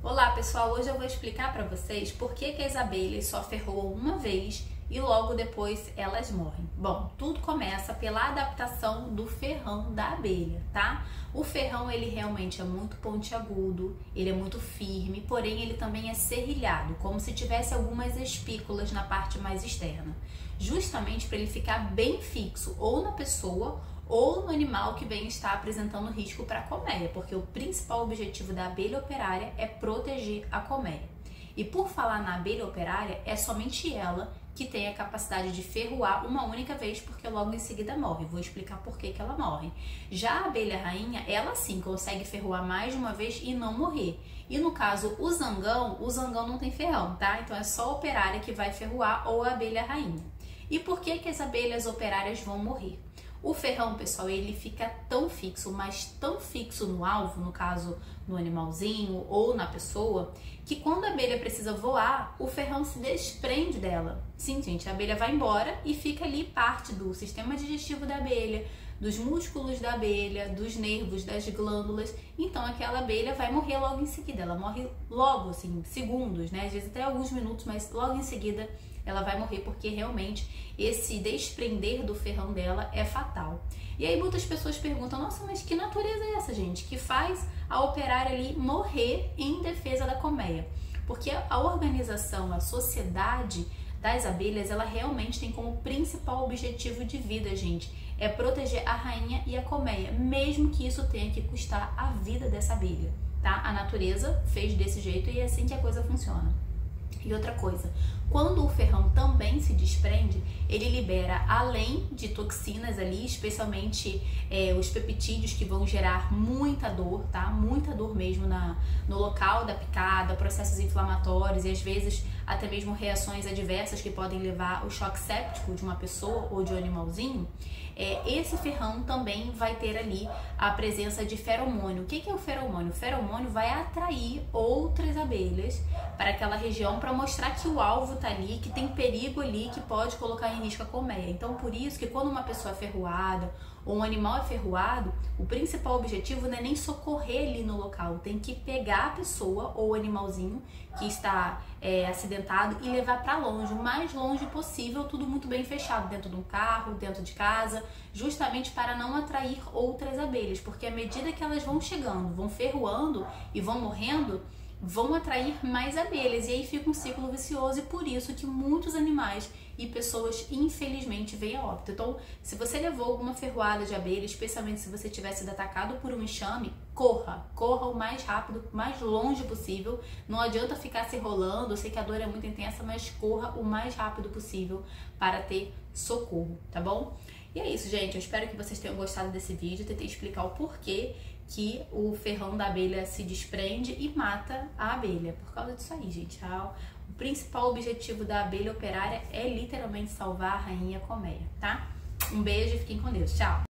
Olá pessoal, hoje eu vou explicar para vocês por que, que as abelhas só ferroam uma vez e logo depois elas morrem. Bom, tudo começa pela adaptação do ferrão da abelha, tá? O ferrão ele realmente é muito pontiagudo, ele é muito firme, porém ele também é serrilhado, como se tivesse algumas espículas na parte mais externa, justamente para ele ficar bem fixo ou na pessoa ou no animal que vem estar apresentando risco para a colmeia, porque o principal objetivo da abelha operária é proteger a colmeia. E por falar na abelha operária, é somente ela que tem a capacidade de ferroar uma única vez, porque logo em seguida morre. Vou explicar por que, que ela morre. Já a abelha rainha, ela sim consegue ferroar mais de uma vez e não morrer. E no caso, o zangão, o zangão não tem ferrão, tá? Então é só a operária que vai ferroar ou a abelha rainha. E por que, que as abelhas operárias vão morrer? O ferrão, pessoal, ele fica tão fixo, mas tão fixo no alvo, no caso no animalzinho ou na pessoa, que quando a abelha precisa voar, o ferrão se desprende dela. Sim, gente, a abelha vai embora e fica ali parte do sistema digestivo da abelha, dos músculos da abelha, dos nervos, das glândulas. Então aquela abelha vai morrer logo em seguida. Ela morre logo, assim, segundos, né? Às vezes até alguns minutos, mas logo em seguida ela vai morrer porque realmente esse desprender do ferrão dela é fatal. E aí muitas pessoas perguntam: nossa, mas que natureza é essa, gente, que faz a operária ali morrer em defesa da colmeia? Porque a organização, a sociedade das abelhas, ela realmente tem como principal objetivo de vida, gente, é proteger a rainha e a colmeia, mesmo que isso tenha que custar a vida dessa abelha, tá? A natureza fez desse jeito e é assim que a coisa funciona. E outra coisa, quando o ferrão também se desprende, ele libera, além de toxinas ali, especialmente é, os peptídeos que vão gerar muita dor, tá? Muita dor mesmo na, no local da picada, processos inflamatórios e às vezes até mesmo reações adversas que podem levar o choque séptico de uma pessoa ou de um animalzinho. É, esse ferrão também vai ter ali a presença de feromônio. O que, que é o feromônio? O feromônio vai atrair outras abelhas para aquela região para mostrar que o alvo tá ali, que tem perigo ali que pode colocar em risco a colmeia. Então, por isso que quando uma pessoa é ferroada ou um animal é ferroado, o principal objetivo não é nem socorrer ali no local, tem que pegar a pessoa ou o animalzinho que está é, acidentado e levar para longe, o mais longe possível, tudo muito bem fechado, dentro de um carro, dentro de casa, justamente para não atrair outras abelhas, porque à medida que elas vão chegando, vão ferroando e vão morrendo, vão atrair mais abelhas e aí fica um ciclo vicioso e por isso que muitos animais e pessoas infelizmente vêm a óbito. Então, se você levou alguma ferroada de abelha, especialmente se você tivesse sido atacado por um enxame, corra, corra o mais rápido, mais longe possível. Não adianta ficar se rolando, eu sei que a dor é muito intensa, mas corra o mais rápido possível para ter socorro, tá bom? E é isso, gente. Eu espero que vocês tenham gostado desse vídeo. Tentei explicar o porquê que o ferrão da abelha se desprende e mata a abelha. Por causa disso aí, gente. O principal objetivo da abelha operária é literalmente salvar a rainha colmeia, tá? Um beijo e fiquem com Deus. Tchau!